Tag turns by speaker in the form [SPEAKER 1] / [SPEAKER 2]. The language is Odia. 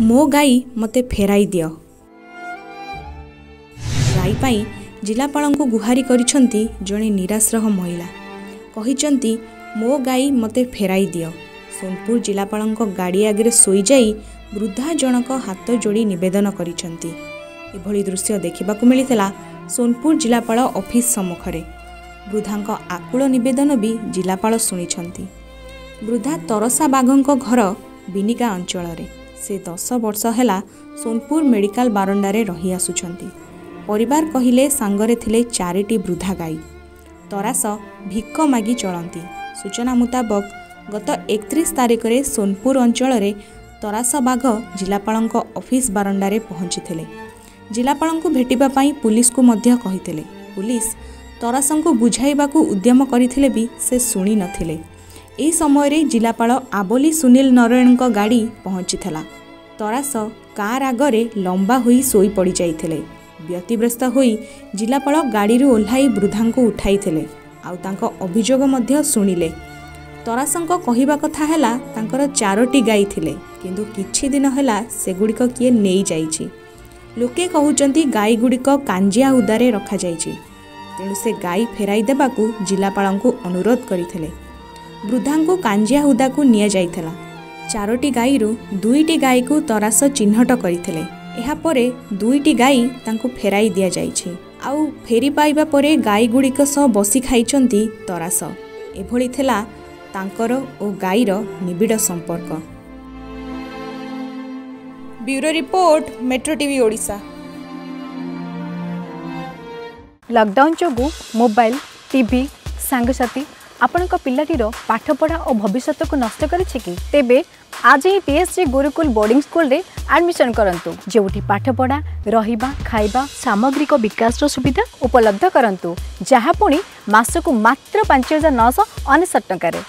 [SPEAKER 1] ମୋ ଗାଈ ମୋତେ ଫେରାଇ ଦିଅ। ଗାଈ ପାଇଁ ଜିଲ୍ଲାପାଳଙ୍କୁ ଗୁହାରି କରିଛନ୍ତି ଜଣେ ନିରାଶ୍ରହ ମହିଳା। କହିଛନ୍ତି ମୋ ଗାଈ ମୋତେ ଫେରାଇ ଦିଅ। ସୋନପୁର ଜିଲ୍ଲାପାଳଙ୍କ ଗାଡ଼ି ଆଗରେ ଶୋଇଯାଇ ବୃଦ୍ଧା ଜଣକ ହାତ ଯୋଡ଼ି ନିବେଦନ କରିଛନ୍ତି। ଏଭଳି ଦୃଶ୍ୟ ଦେଖିବାକୁ ମିଳିଥିଲା ସୋନପୁର ଜିଲ୍ଲାପାଳ ଅଫିସ୍ ସମ୍ମୁଖରେ। ବୃଦ୍ଧାଙ୍କ ଆକୁଳ ନିବେଦନ ବି ଜିଲ୍ଲାପାଳ ଶୁଣିଛନ୍ତି। ବୃଦ୍ଧା ତରସା ବାଘଙ୍କ ଘର ବିନିକା ଅଞ୍ଚଳରେ। ସେ ଦଶ ବର୍ଷ ହେଲା ସୋନପୁର ମେଡ଼ିକାଲ ବାରଣ୍ଡାରେ ରହିଆସୁଛନ୍ତି ପରିବାର କହିଲେ ସାଙ୍ଗରେ ଥିଲେ ଚାରିଟି ବୃଦ୍ଧା ଗାଈ। ତରାସ ଭିକ ମାଗି ଚଳନ୍ତି। ସୂଚନା ମୁତାବକ ଗତ ଏକତିରିଶ ତାରିଖରେ ସୋନପୁର ଅଞ୍ଚଳରେ ତରାସ ବାଘ ଜିଲ୍ଲାପାଳଙ୍କ ଅଫିସ୍ ବାରଣ୍ଡାରେ ପହଞ୍ଚିଥିଲେ। ଜିଲ୍ଲାପାଳଙ୍କୁ ଭେଟିବା ପାଇଁ ପୁଲିସକୁ ମଧ୍ୟ କହିଥିଲେ। ପୁଲିସ ତରାସଙ୍କୁ ବୁଝାଇବାକୁ ଉଦ୍ୟମ କରିଥିଲେ ବି ସେ ଶୁଣି ନଥିଲେ। ଏହି ସମୟରେ ଜିଲ୍ଲାପାଳ ଆବୋଲି ସୁନୀଲ ନାରାୟଣଙ୍କ ଗାଡ଼ି ପହଞ୍ଚିଥିଲା। ତରାସ କାର୍ ଆଗରେ ଲମ୍ବା ହୋଇ ଶୋଇପଡ଼ିଯାଇଥିଲେ ବ୍ୟତିବ୍ୟସ୍ତ ହୋଇ ଜିଲ୍ଲାପାଳ ଗାଡ଼ିରୁ ଓହ୍ଲାଇ ବୃଦ୍ଧାଙ୍କୁ ଉଠାଇଥିଲେ। ଆଉ ତାଙ୍କ ଅଭିଯୋଗ ମଧ୍ୟ ଶୁଣିଲେ। ତରାସଙ୍କ କହିବା କଥା ହେଲା ତାଙ୍କର ଚାରୋଟି ଗାଈ ଥିଲେ କିନ୍ତୁ କିଛି ଦିନ ହେଲା ସେଗୁଡ଼ିକ କିଏ ନେଇଯାଇଛି। ଲୋକେ କହୁଛନ୍ତି ଗାଈଗୁଡ଼ିକ କାଞ୍ଜିଆ ହୁଦାରେ ରଖାଯାଇଛି। ତେଣୁ ସେ ଗାଈ ଫେରାଇ ଦେବାକୁ ଜିଲ୍ଲାପାଳଙ୍କୁ ଅନୁରୋଧ କରିଥିଲେ। ବୃଦ୍ଧାଙ୍କୁ କାଞ୍ଜିଆ ହୁଦାକୁ ନିଆଯାଇଥିଲା। ଚାରୋଟି ଗାଈରୁ ଦୁଇଟି ଗାଈକୁ ତରାସ ଚିହ୍ନଟ କରିଥିଲେ। ଏହାପରେ ଦୁଇଟି ଗାଈ ତାଙ୍କୁ ଫେରାଇ ଦିଆଯାଇଛି। ଆଉ ଫେରି ପାଇବା ପରେ ଗାଈଗୁଡ଼ିକ ସହ ବସି ଖାଇଛନ୍ତି ତରାସ। ଏଭଳି ଥିଲା ତାଙ୍କର ଓ ଗାଈର ନିବିଡ଼ ସମ୍ପର୍କ। Bureau report metro TV Odisha.
[SPEAKER 2] Lockdown ଯୋଗୁଁ ମୋବାଇଲ ଟିଭି ସାଙ୍ଗସାଥୀ ଆପଣଙ୍କ ପିଲାଟିର ପାଠପଢ଼ା ଓ ଭବିଷ୍ୟତକୁ ନଷ୍ଟ କରିଛି କି? ତେବେ ଆଜି ହିଁ ଟିଏସ୍ଜି ଗୁରୁକୁଲ ବୋର୍ଡିଂ ସ୍କୁଲରେ ଆଡମିସନ୍ କରନ୍ତୁ। ଯେଉଁଠି ପାଠପଢ଼ା ରହିବା ଖାଇବା ସାମଗ୍ରିକ ବିକାଶର ସୁବିଧା ଉପଲବ୍ଧ କରନ୍ତୁ ଯାହା ପୁଣି ମାସକୁ ମାତ୍ର ପାଞ୍ଚ ହଜାର ନଅଶହ ଅନେଶତ ଟଙ୍କାରେ।